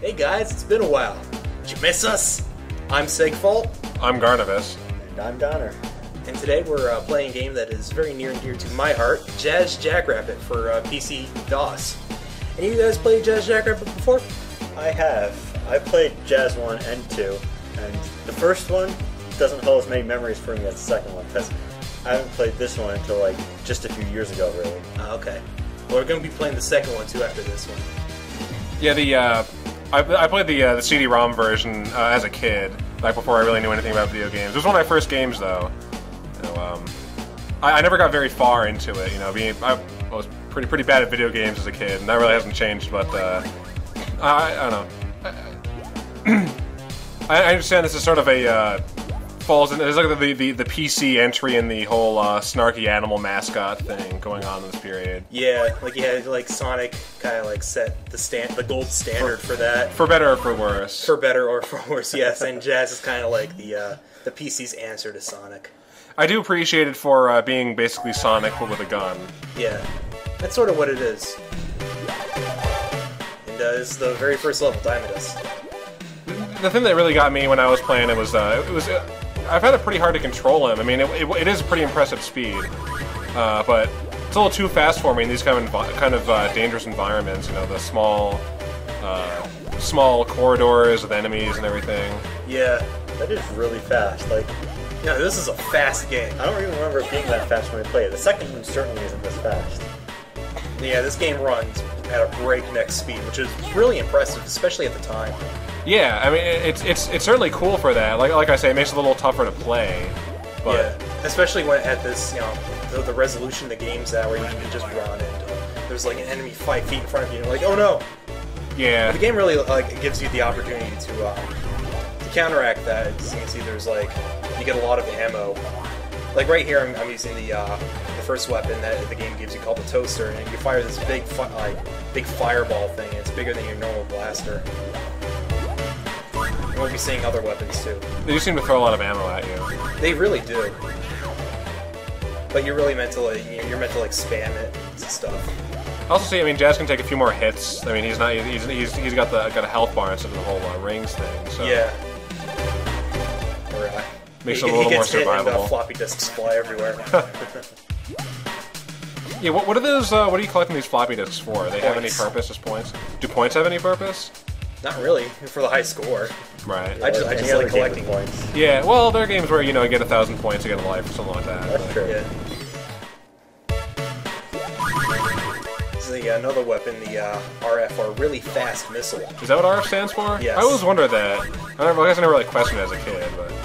Hey guys, it's been a while. Did you miss us? I'm Segfault, I'm Garnavis. And I'm Donner. and today we're uh, playing a game that is very near and dear to my heart, Jazz Jackrabbit for uh, PC DOS. Any of you guys played Jazz Jackrabbit before? I have. I played Jazz 1 and 2, and the first one doesn't hold as many memories for me as the second one, because I haven't played this one until like just a few years ago, really. Uh, okay. Well, we're going to be playing the second one too after this one. Yeah, the uh, I, I played the uh, the CD-ROM version uh, as a kid, back before I really knew anything about video games. It was one of my first games, though. Um, I, I never got very far into it. You know, being I was pretty pretty bad at video games as a kid, and that really hasn't changed. But uh, I, I don't know. I, I understand this is sort of a uh, falls in. There's like the, the the PC entry in the whole uh, snarky animal mascot thing going on in this period. Yeah, like you had like Sonic kind of like set the stand, the gold standard for that, For better or for worse. for better or for worse. Yes, and Jazz is kind of like the uh, the PC's answer to Sonic. I do appreciate it for uh, being basically Sonic but with a gun. Yeah, that's sort of what it is. And uh, is the very first level, Diamondus. The thing that really got me when I was playing it was uh, it was uh, I found it pretty hard to control him. I mean, it, it, it is a pretty impressive speed, uh, but it's a little too fast for me in these kind of kind of uh, dangerous environments. You know, the small uh, small corridors with enemies and everything. Yeah, That is really fast. Like, no, this is a fast game. I don't even remember it being that fast when I played it. The second one certainly isn't this fast. Yeah, this game runs at a breakneck speed, which is really impressive, especially at the time. Yeah, I mean, it's it's it's certainly cool for that. Like like I say, it makes it a little tougher to play. But yeah, especially when at this, you know, the, the resolution the game's at, where you can just run and uh, there's like an enemy five feet in front of you, and you're like, oh no. yeah, The game really like gives you the opportunity to um, to counteract that. As you can see, there's like you get a lot of ammo. Like right here, I'm, I'm using the uh, the first weapon that the game gives you called the toaster, and you fire this big fi- like big fireball thing. And it's bigger than your normal blaster. You might be seeing other weapons too. they do seem to throw a lot of ammo at you. They really do. But you're really meant to like you're meant to like spam it and stuff. I also see, I mean, Jazz can take a few more hits. I mean, he's not he's he's, he's got the got a health bar instead of the whole uh, rings thing. So Yeah. Uh, Makes he, it a little more gets hit and uh, floppy disks fly everywhere. Yeah, what, what are those? Uh, what are you collecting these floppy disks for? Do they have any purpose as points? Do points have any purpose? Not really for the high score. Right. I just- I just like collecting points. yeah. Well, there are games where you know you get a thousand points to get a life or something like that. That's true. Yeah. This is the, another weapon, the uh, RF, or really fast missile. Is that what RF stands for? Yes. I always wondered that. I, never, I guess I never really questioned it as a kid, but For some reason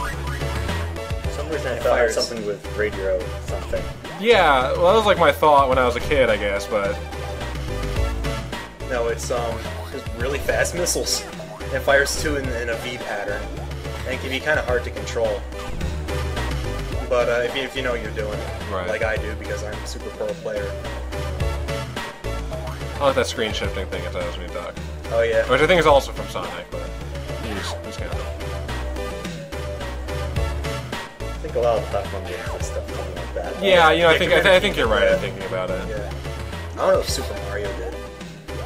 I It thought it fires. was something with radio something. yeah. Well, that was like my thought when I was a kid, I guess. But No, it's um, just really fast missiles. It fires two in, in a V pattern, and it can be kind of hard to control. But uh, if, you, if you know what you're doing, Right. like I do, because I'm a super pro player. I like that screen shifting thing it does when you duck, Oh yeah. which I think is also from Sonic, but he's, he's kind of. A lot of platform games and stuff like that. Yeah, you know, I think I, th- I think you're right. in thinking about it. Yeah. I don't know if Super Mario did.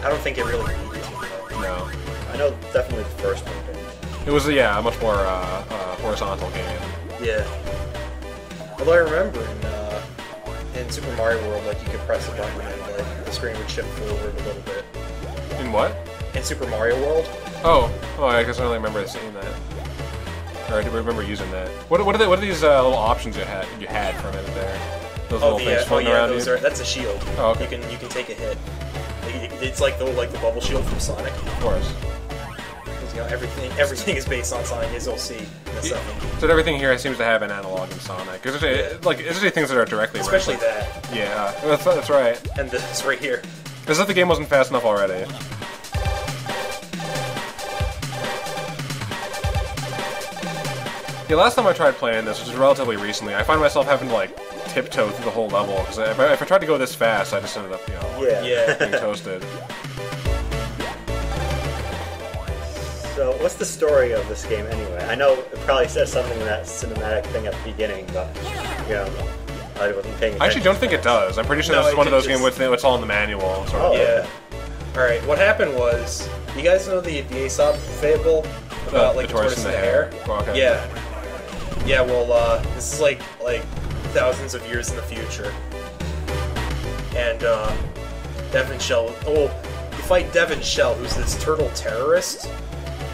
I don't think it really needed to. No, I know definitely the first one did. it was yeah a much more uh, uh, horizontal game. Yeah. Although I remember in uh, in Super Mario World, like you could press a button and like the screen would shift forward a little bit. In what? In Super Mario World, Oh, oh, I guess I really remember seeing that. Or I do remember using that. What, what are the, what are these uh, little options you had you had for a minute there? Those oh little the things uh, oh yeah, around those you. are that's a shield. Oh, okay. You can you can take a hit. It- It's like the like the bubble shield from Sonic. Of course. you know everything everything is based on Sonic, as you'll see. So everything here seems to have an analog in Sonic. It's just, like especially things that are directly Especially right. that Yeah, that's, that's right. and this right here. As if the game wasn't fast enough already. Yeah, last time I tried playing this, which was relatively recently, I find myself having to like tiptoe through the whole level because if, I- if I tried to go this fast, I just ended up, you know, Yeah. Yeah. being toasted. So, what's the story of this game anyway? I know it probably says something in that cinematic thing at the beginning, but you know, I wasn't paying attention. I actually don't think it does. I'm pretty sure No, this is one of those just- games with it's all in the manual. Sort Oh, of. Yeah. All right. What happened was You guys know the, the Aesop fable about the like the tortoise tortoise and and the the hare? hare. Oh, okay. Yeah. Yeah. Well, uh, this is like like thousands of years in the future, and uh, Devan Shell. Oh, you fight Devan Shell, who's this turtle terrorist,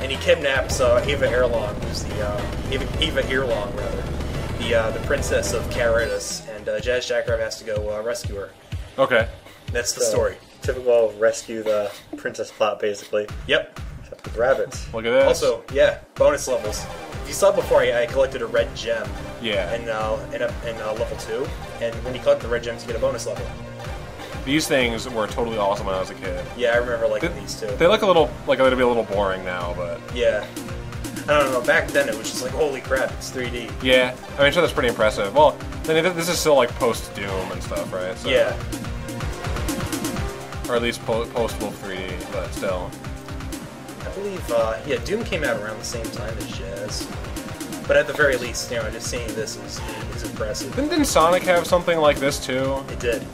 and he kidnaps uh, Ava Earlong, who's the uh, Ava, Eva Earlong rather, the uh, the princess of Carrotus, and uh, Jazz Jackrabbit has to go uh, rescue her. Okay. That's the So, story. Typical rescue the princess plot, basically. Yep. Except with rabbits. Look at this. Also, yeah, bonus levels. If you saw before, I, I collected a red gem yeah. in uh, in, a, in uh, level two, and when you collect the red gems, you get a bonus level. These things were totally awesome when I was a kid. Yeah, I remember liking They, these two. they look a little like they'd be a little boring now, but Yeah, I don't know. Back then, it was just like, holy crap, it's 3D. yeah. I mean, sure, that's pretty impressive. Well, then this is still like post Doom and stuff, right? So, Yeah, Or at least po- post Wolf 3D, but still. I believe. Uh, yeah, Doom came out around the same time as Jazz, but at the very least, you know, just seeing this is is impressive. Didn't, didn't Sonic have something like this too? It did.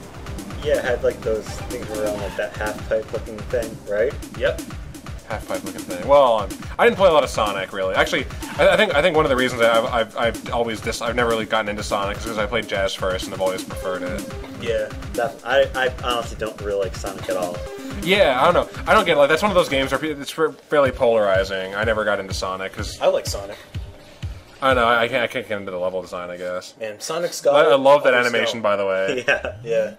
Yeah, it had like those things around like that half pipe looking thing, right? Yep. half pipe looking thing. Well, um, I didn't play a lot of Sonic really. Actually, I, I think I think one of the reasons I've I've, I've always dis- I've never really gotten into Sonic is because I played Jazz first and I've always preferred it. Yeah. That I, I honestly don't really like Sonic at all. Yeah, I don't know. I don't get like that's one of those games where it's fairly polarizing. I never got into Sonic because I like Sonic. I don't know I can't I can't get into the level design. I guess. Man, Sonic's got. I, I love that animation, by the way. Yeah. Yeah.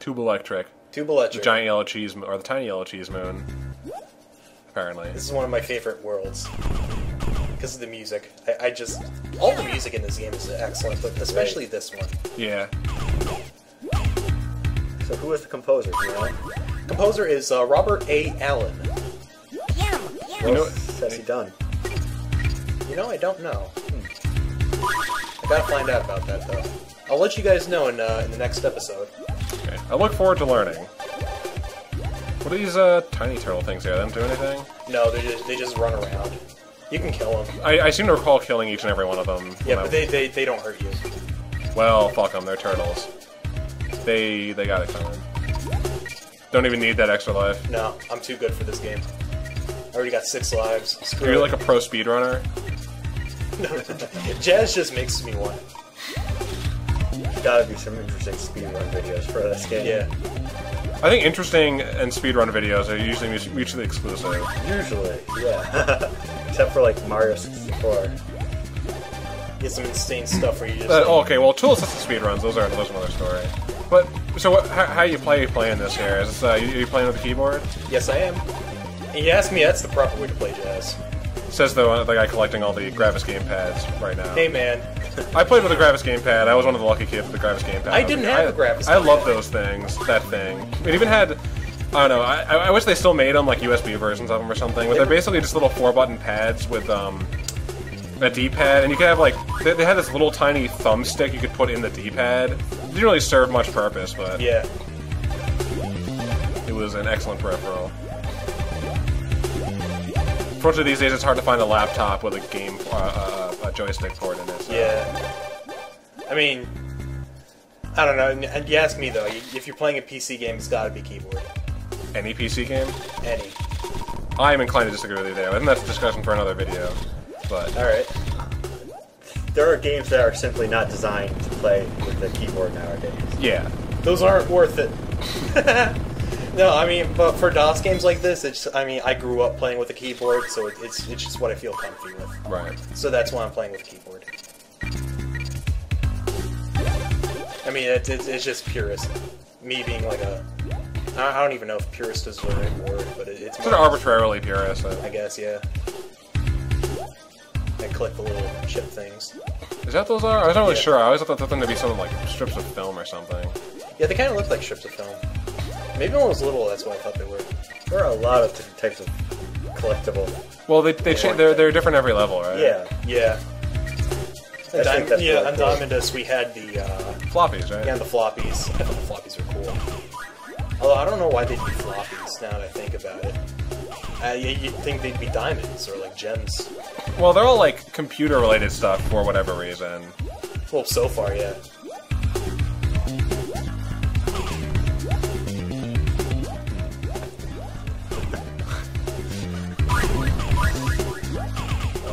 Tube Electric, Tube the Electric. giant yellow cheese or the tiny yellow cheese moon. Apparently, This is one of my favorite worlds because of the music. I, I just all the music in this game is excellent, but especially this one. yeah. So who is the composer? Do you know? Composer is uh, Robert A. Allen. What know- else has he done? You know, I don't know. Hmm. I gotta find out about that though. I'll let you guys know in, uh, in the next episode. Okay. I look forward to learning. What are these uh, tiny turtle things here? They don't do anything. No, they just they just run around. You can kill them. I, I seem to recall killing each and every one of them. Yeah, when I- but they, they, they don't hurt you. Well, fuck them. They're turtles. They they got it coming. Don't even need that extra life. No, I'm too good for this game. I already got six lives. Screw You're it. like a pro speedrunner. No, Jazz just makes me one. Gotta be some interesting speedrun videos for this game. Yeah. I think interesting and speedrun videos are usually mutually exclusive. Usually, yeah. Except for like Mario 64. Get some insane stuff where you just. Uh, oh, okay, well, tool assisted speedruns, those are those are another story. But so, what, how, how you play playing this here? Is this, uh, you, you playing with a keyboard? Yes, I am. And you ask me, that's the proper way to play jazz. Says the the guy collecting all the Gravis gamepads right now. Hey, man. I played with a Gravis gamepad. I was one of the lucky kids with the Gravis gamepad. I didn't have I, a Gravis I love those things. That thing. It even had. I don't know. I, I I wish they still made them like USB versions of them or something. But They they're basically just little four button pads with um a D-pad, and you could have like they, they had this little tiny thumbstick you could put in the D-pad. It didn't really serve much purpose, but Yeah. it was an excellent peripheral. Fortunately, these days it's hard to find a laptop with a game uh, uh, a joystick port in it. so- Yeah. I mean, I don't know. And- And you ask me though, if you're playing a PC game, it's got to be keyboard. Any PC game? Any. I am inclined to disagree with you there. Think that's a discussion for another video. But All right. There are games that are simply not designed to play with the keyboard nowadays. yeah, Those aren't worth it. no, I mean, but for DOS games like this, it's. I mean, I grew up playing with a keyboard, so it, it's it's just what I feel comfy with. right. So that's why I'm playing with keyboard. I mean, it's, it's, it's just purist. Me being like a I don't even know if purist is the right word, but it, it's. Sort of arbitrarily purist. I guess, yeah. I click the little chip things. Is that those are? I wasn't really Yeah. sure. I always thought that thing to be something like strips of film or something. Yeah, they kind of look like strips of film. Maybe when I was little, that's what I thought they were. There are a lot of different types of collectible. Well, they they cha- they're they're different every level, right? Yeah. Yeah. I And think Diamond, that's yeah, really on cool. Diamondus we had the uh, Floppies, right? yeah the floppies. I thought the floppies were cool. Although I don't know why they'd be floppies now that I think about it. Uh, you'd think they'd be diamonds or like gems. Well, they're all like computer-related stuff for whatever reason. Well, so far, yeah.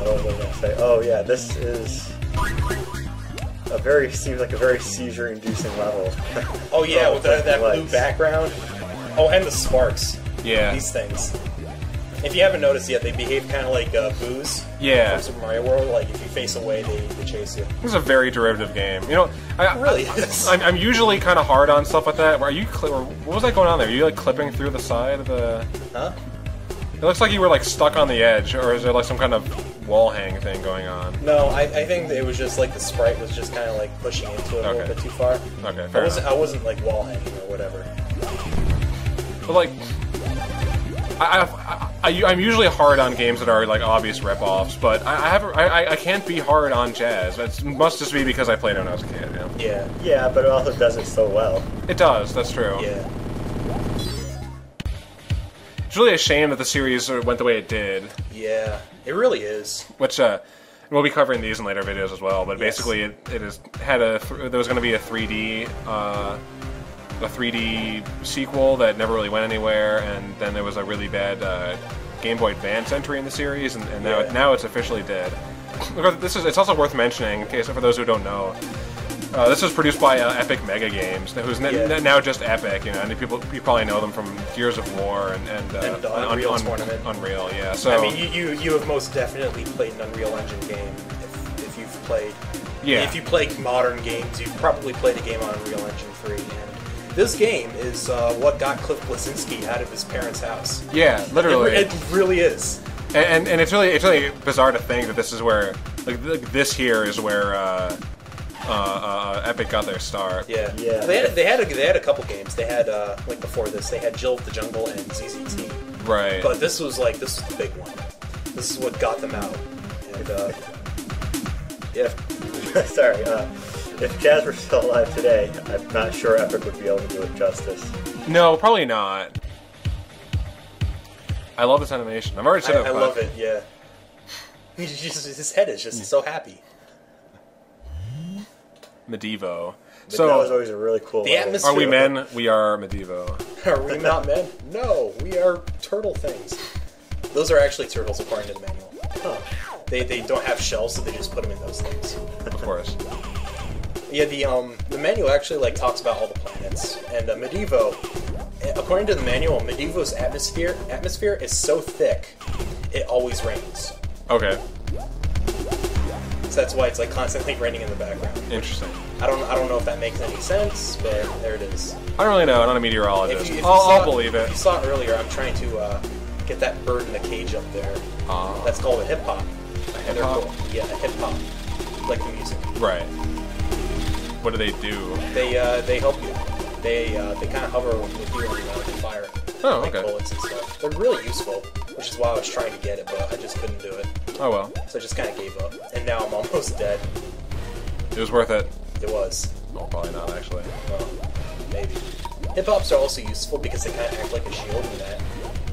Oh, oh yeah, this is a very seems like a very seizure-inducing level. oh yeah, oh, with that, that blue background. Oh, and the sparks. Yeah, these things. If you haven't noticed yet, they behave kind of like uh, Boos. Yeah. From Super Mario World. Like if you face away, they, they chase you. This is a very derivative game. You know, I, It really is. I'm, I'm usually kind of hard on stuff like that. Are you? What was that going on there? Are you like clipping through the side of the? Huh? It looks like you were like stuck on the edge, or is there like some kind of wall hang thing going on? No, I, I think it was just like the sprite was just kind of like pushing into it a Okay. little bit too far. Okay, I wasn't, enough. I wasn't like wall hanging or whatever. But like, I, I, I, I'm usually hard on games that are like obvious rip-offs, but I, I have I, I- can't be hard on jazz. It must just be because I played it when I was a kid. You know? Yeah. yeah, but it also does it so well. It does. That's true. Yeah. It's really a shame that the series went the way it did. Yeah. It really is. which uh, we'll be covering these in later videos as well. But Yes. basically, it, it is had a th- there was going to be a 3D uh, a 3D sequel that never really went anywhere, and then there was a really bad uh, Game Boy Advance entry in the series, and, and now Yeah. now it's officially dead. This is it's also worth mentioning in case for those who don't know. Uh, this was produced by uh, Epic MegaGames, who's Yeah. now just Epic. You know, and people you probably know them from Gears of War and and, uh, And, Unreal Un- Tournament. Unreal, yeah. So I mean, you, you you have most definitely played an Unreal Engine game if, if you've played. Yeah. If you play modern games, you've probably played a game on Unreal Engine 3. And this game is uh, what got Cliff Bleszinski out of his parents' house. yeah, literally. re- it really is. And, and, and it's really it's really bizarre to think that this is where like, th- this here is where uh, uh, uh, Epic got their start. Yeah. Yeah. They had, they had a they had a couple games. They had uh, like before this, they had Jill of the Jungle and ZZT. Right. But this was like this was the big one. This is what got them out. And uh, yeah, Sorry, uh, if Jazz were still alive today, I'm not sure Epic would be able to do it justice. no, probably not. I love this animation. I've already I, it. I love it. Yeah. Just, his head is just so happy. Medivo. But that was always a really cool. The level. atmosphere- are we men? We are Medivo. Are we not men? No, we are turtle things. Those are actually turtles according to the manual. Huh. They, they don't have shells, so they just put them in those things. Of course. Yeah, the um the manual actually like talks about all the planets, and uh, Medivo, eh, according to the manual, Medivo's atmosphere atmosphere is so thick, it always rains. Okay. So that's why it's like constantly raining in the background. Interesting. I don't I don't know if that makes any sense, but there it is. I don't really know. I'm not a meteorologist. If you, if you I'll, saw, I'll believe it. you saw it earlier, I'm trying to uh, get that bird in the cage up there. Ah. That's called a hip hop. A hip-hop? cool. Yeah, a hip hop, like the music. Right. What do they do? They uh, they help you. They uh, they kind of hover with you and uh, fire. Oh, like okay. bullets and stuff. They're really useful, which is why I was trying to get it, but I just couldn't do it. Oh well. So I just kind of gave up. And now I'm almost dead. It was worth it. It was. Well, probably not actually. Well, maybe. Hip hops are also useful because they kind of act like a shield in that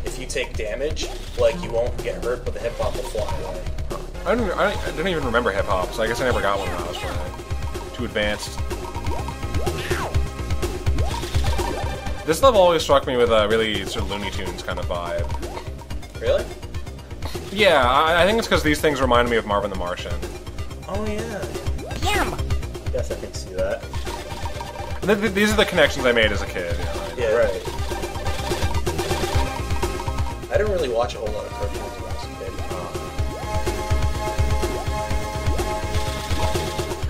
if you take damage, like you won't get hurt, but the hip hop will fly away. I don't, I don't, I don't even remember hip hop, so I guess I never got one when I was playing. Too advanced. This level always struck me with a really sort of Looney Tunes kind of vibe. Really? Yeah, I, I think it's because these things remind me of Marvin the Martian. Oh yeah. Yes, I can see that. Th- th- these are the connections I made as a kid. You know? Yeah. Right. I didn't really watch a whole lot of cartoons when I was a kid.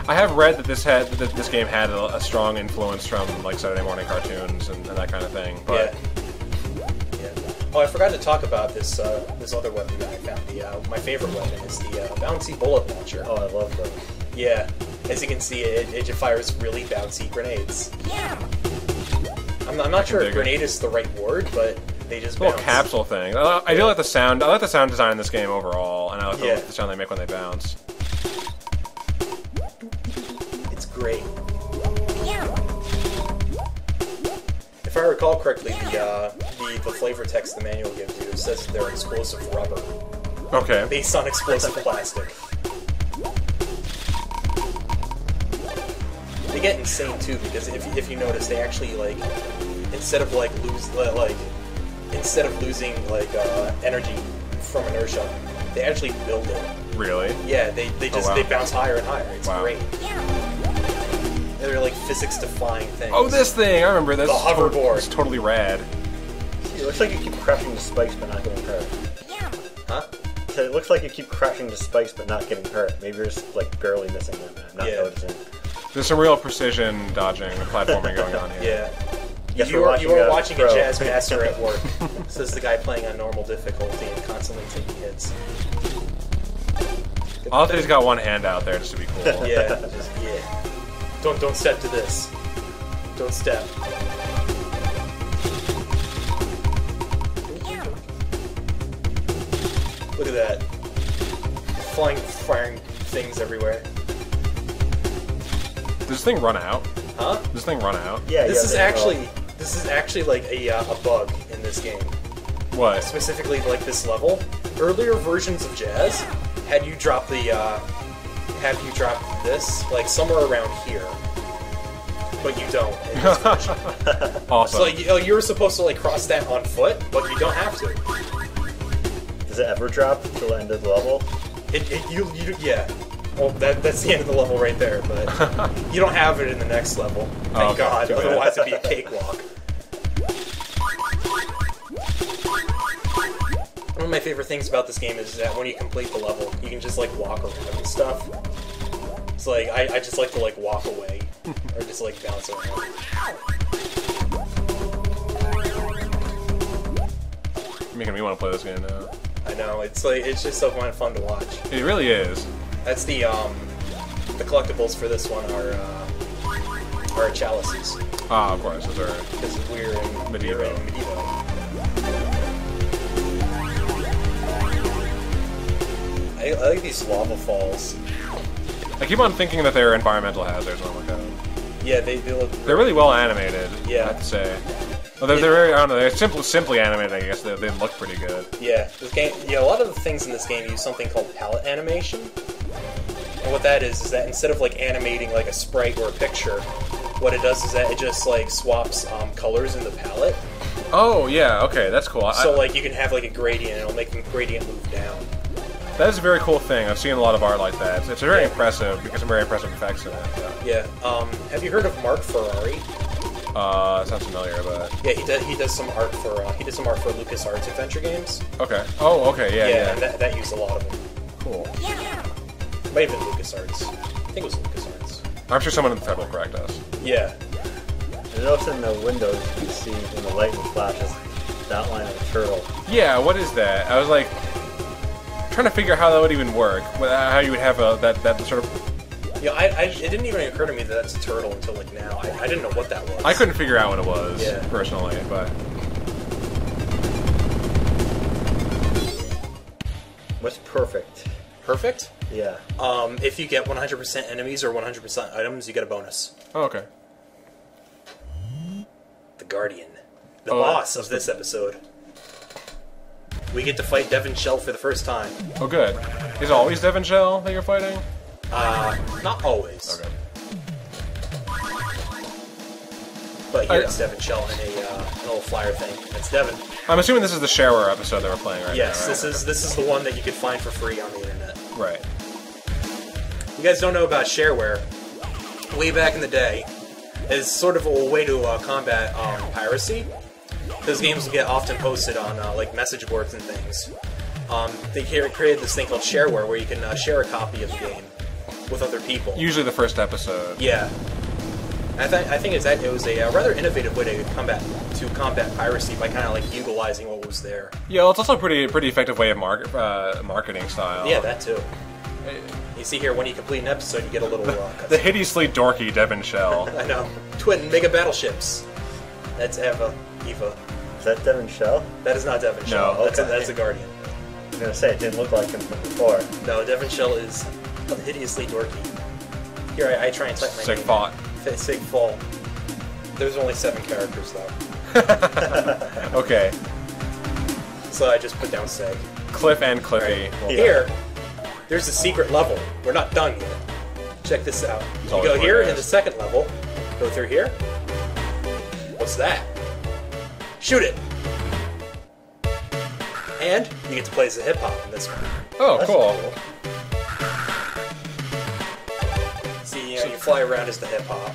I have read that this had that this game had a, a strong influence from like Saturday morning cartoons and, and that kind of thing. But yeah. Yeah. Oh, I forgot to talk about this uh, this other weapon that I found. The uh, my favorite weapon is the uh, bouncy bullet launcher. Oh, I love those. Yeah. As you can see, it, it fires really bouncy grenades. Yeah. I'm, I'm not sure if grenade is the right word, but they just little bounce. capsule thing. I, I do like the sound. I like the sound design in this game overall, and I like Yeah. the sound they make when they bounce. Great. If I recall correctly, the, uh, the the flavor text the manual gives you says they're explosive rubber, Okay. based on explosive plastic. They get insane too because if, if you notice, they actually like instead of like lose like instead of losing like uh, energy from inertia, They actually build it. Really? Yeah, they, they just wow. they bounce higher and higher. It's Wow. great. They're like physics defying things. Oh, this thing! I remember this. The It's hoverboard. It's totally rad. It looks like you keep crashing the spikes but not getting hurt. Huh? So it looks like you keep crashing the spikes but not getting hurt. Maybe you're just like barely missing them I'm not Yeah. noticing. There's some real precision dodging and platforming going on here. Yeah. Guess you we're are, you watching are a watching a jazz master at work, says the guy playing on normal difficulty and constantly taking hits. I love that he's got one hand out there just to be cool. Yeah, just, yeah. Don't don't step to this. Don't step. Look at that. Flying, firing things everywhere. Does this thing run out? Huh? Does this thing run out? Yeah, This yeah, is they- actually this is actually like a, uh, a bug in this game. What? specifically like this level. Earlier versions of Jazz had you drop the uh, have you drop this like somewhere around here, but you don't. in this version. Awesome. so like you, you were supposed to like cross that on foot, but you don't have to. Does it ever drop till the end of the level? It, it you you yeah. Well, that, that's the end of the level right there, but you don't have it in the next level. Thank Oh. God, Too bad. otherwise it'd be a cakewalk. My favorite things about this game is that when you complete the level, you can just like walk around and stuff. It's like I, I just like to like walk away or just like bounce around. Making me want to play this game now. I know it's like it's just so kind of fun to watch. It really is. That's the um the collectibles for this one are uh, are chalices Ah, of course. Those are. because we're in Medieval. we're in medieval. I, I like these lava falls. I keep on thinking that they're environmental hazards when I look at them. Yeah, they, they look. They're really well animated. Yeah. I to say. Well, they're, they're very. I don't know. They're simply simply animated. I guess they, they look pretty good. Yeah, this game. Yeah, a lot of the things in this game use something called palette animation. And what that is is that instead of like animating like a sprite or a picture, what it does is that it just like swaps um, colors in the palette. Oh yeah. Okay, that's cool. I- So like you can have like a gradient, and it'll make the gradient move down. That is a very cool thing. I've seen a lot of art like that. It's, it's very Yeah. impressive because some very impressive effects in it. Yeah. Um, have you heard of Mark Ferrari? Uh, sounds familiar, but Yeah, he does. He does some art for. Uh, he did some art for Lucas Arts adventure games. okay. Oh, okay. Yeah, Yeah, yeah. and that, that used a lot of them. cool. Yeah. Might have been LucasArts. I think it was Lucas Arts. I'm sure someone in the Fed will correct us. Yeah. And notice in the windows you can see when the lightning flashes the outline of a turtle. Yeah. What is that? I was like trying to figure out how that would even work. How you would have a that that sort of. Yeah, I, I, it didn't even occur to me that that's a turtle until like now. I, I didn't know what that was. I couldn't figure out what it was Yeah. personally, but What's perfect? Perfect. Yeah. Um, if you get 100% enemies or 100% items, you get a bonus. oh, okay. The Guardian, the Oh, boss of this episode. We get to fight Devan Shell for the first time. Oh, good. Is it always Devan Shell that you're fighting? Uh, not always, Okay. but here I- it's Devan Shell in a, uh, an flyer thing. It's Devan. I'm assuming this is the shareware episode that we're playing right Yes, now. this is this is the one that you could find for free on the internet. right. You guys don't know about shareware. Way back in the day, is sort of a way to uh, combat um, piracy. Those games get often posted on uh, like message boards and things. Um, they created this thing called shareware, where you can uh, share a copy of the game with other people. Usually the first episode. yeah, I, th- I think it's that it was a uh, rather innovative way to combat to combat piracy by kind of like utilizing what was there. Yeah, well, it's also a pretty pretty effective way of market uh, marketing style. Yeah, that too. You see here, when you complete an episode, you get a little. Uh, The hideously dorky Devan Shell. I know. Twin mega battleships. That's Eva. Eva. Is that Devan Shell? That is not Devan Shell. No. That's, a, that's a Guardian. I was gonna say it didn't look like him before. No, Devan Shell is hideously dorky. Here, I, I try and type my Sick name. fought. Sig Fall. There's only seven characters, though. Okay. So I just put down Sig. Cliff and Cliffy. Right. Well, Here, there's a secret level. We're not done yet. Check this out. You go here in the second level. Go through here. What's that? Shoot it! And you get to play as a hip hop in this one. Oh, That's cool. See, you, know, you fly around as the hip hop.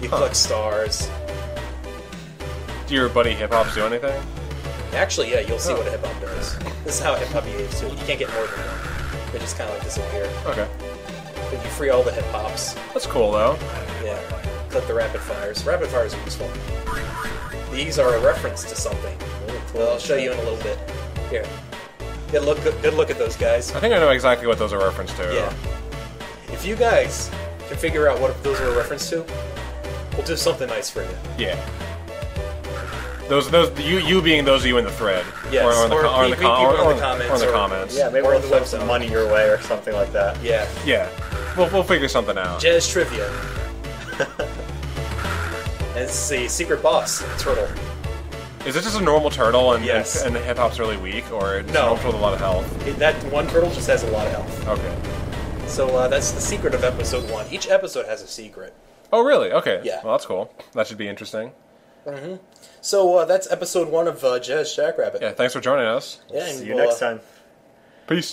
You collect stars. Do your buddy hip hops do anything? Actually, yeah, you'll see Oh. what a hip hop does. This is how a hip hop behaves too. You can't get more than one. They just kind of like disappear. Okay. But you free all the hip hops. That's cool though. Yeah. Click the rapid fires. Rapid fires are useful. These are a reference to something. Well, I'll show you in a little bit. Here. Good look. Good, good look at those guys. I think I know exactly what those are reference to. Yeah. If you guys can figure out what those are a reference to, we'll do something nice for you. Yeah. Those, those, you, you being those of you in the thread, Yes, or, or in the, or or in the, com- people or, in the comments, or in the comments. Yeah, maybe Or we'll the throw some money your way or something like that. Yeah. Yeah. We'll, we'll figure something out. Jazz trivia. And it's a secret boss, turtle. Is it just a normal turtle and, Yes. and, and hip hop's really weak, or it's No. normal turtle with a lot of health? It- that one turtle just has a lot of health. Okay. So uh, that's the secret of episode one. Each episode has a secret. Oh, really? Okay. Yeah. Well, that's cool. That should be interesting. So uh, that's episode one of uh, Jazz Jackrabbit. Yeah. Thanks for joining us. Yeah, and See you we'll, next uh, time. Peace.